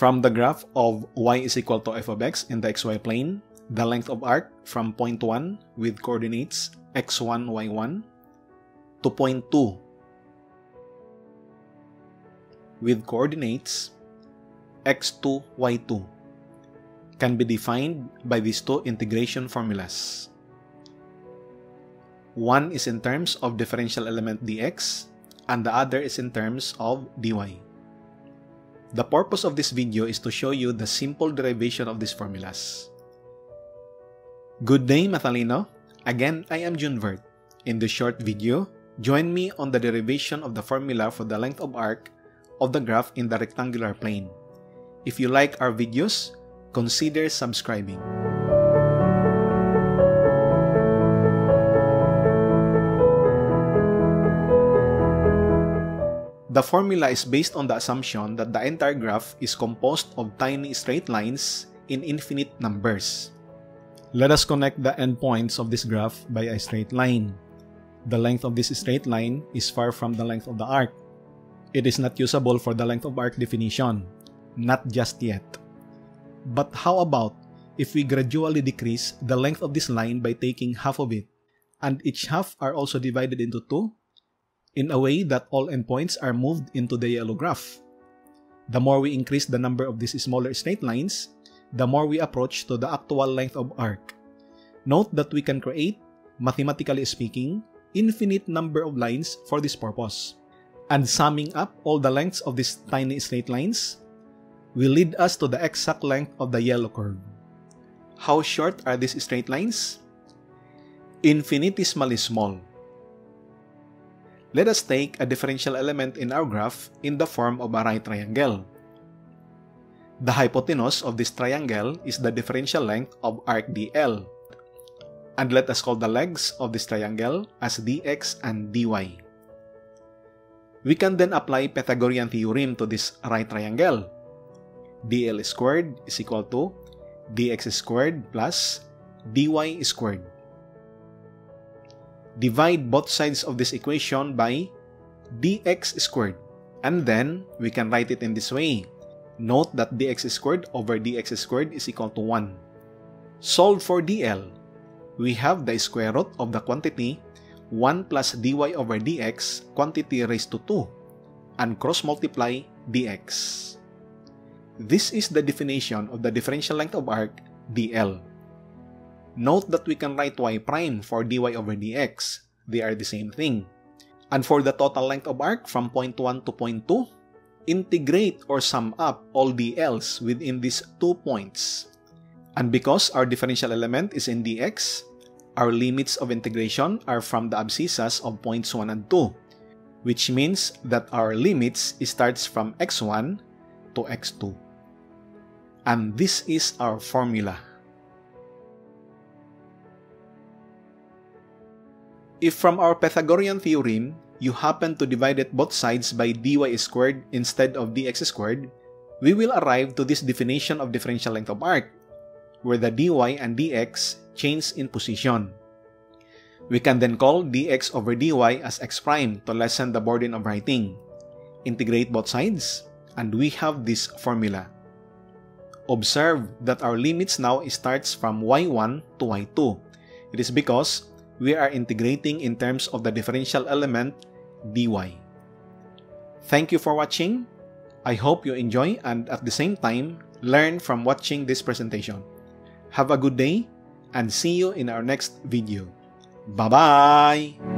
From the graph of y is equal to f of x in the xy plane, the length of arc from point 1 with coordinates x1, y1 to point 2 with coordinates x2, y2 can be defined by these two integration formulas. One is in terms of differential element dx and the other is in terms of dy. The purpose of this video is to show you the simple derivation of these formulas. Good day, MATHalino! Again, I am Junvert. In this short video, join me on the derivation of the formula for the length of arc of the graph in the rectangular plane. If you like our videos, consider subscribing. The formula is based on the assumption that the entire graph is composed of tiny straight lines in infinite numbers. Let us connect the endpoints of this graph by a straight line. The length of this straight line is far from the length of the arc. It is not usable for the length of arc definition, not just yet. But how about if we gradually decrease the length of this line by taking half of it, and each half are also divided into two in a way that all endpoints are moved into the yellow graph. The more we increase the number of these smaller straight lines, the more we approach to the actual length of arc. Note that we can create, mathematically speaking, infinite number of lines for this purpose. And summing up all the lengths of these tiny straight lines will lead us to the exact length of the yellow curve. How short are these straight lines? Infinitesimally small. Let us take a differential element in our graph in the form of a right triangle. The hypotenuse of this triangle is the differential length of arc DL. And let us call the legs of this triangle as dx and dy. We can then apply Pythagorean theorem to this right triangle. dl squared is equal to dx squared plus dy squared divide both sides of this equation by dx squared. And then, we can write it in this way. Note that dx squared over dx squared is equal to 1. Solve for dl. We have the square root of the quantity 1 plus dy over dx quantity raised to 2 and cross multiply dx. This is the definition of the differential length of arc dl. Note that we can write y prime for dy over dx. They are the same thing. And for the total length of arc from point 1 to point 2, integrate or sum up all dl's within these two points. And because our differential element is in dx, our limits of integration are from the abscissas of points 1 and 2, which means that our limits starts from x1 to x2. And this is our formula. If from our Pythagorean theorem, you happen to divide it both sides by dy squared instead of dx squared, we will arrive to this definition of differential length of arc, where the dy and dx change in position. We can then call dx over dy as x prime to lessen the burden of writing. Integrate both sides, and we have this formula. Observe that our limits now starts from y1 to y2. It is because we are integrating in terms of the differential element dy. Thank you for watching. I hope you enjoy and at the same time learn from watching this presentation. Have a good day and see you in our next video. Bye-bye!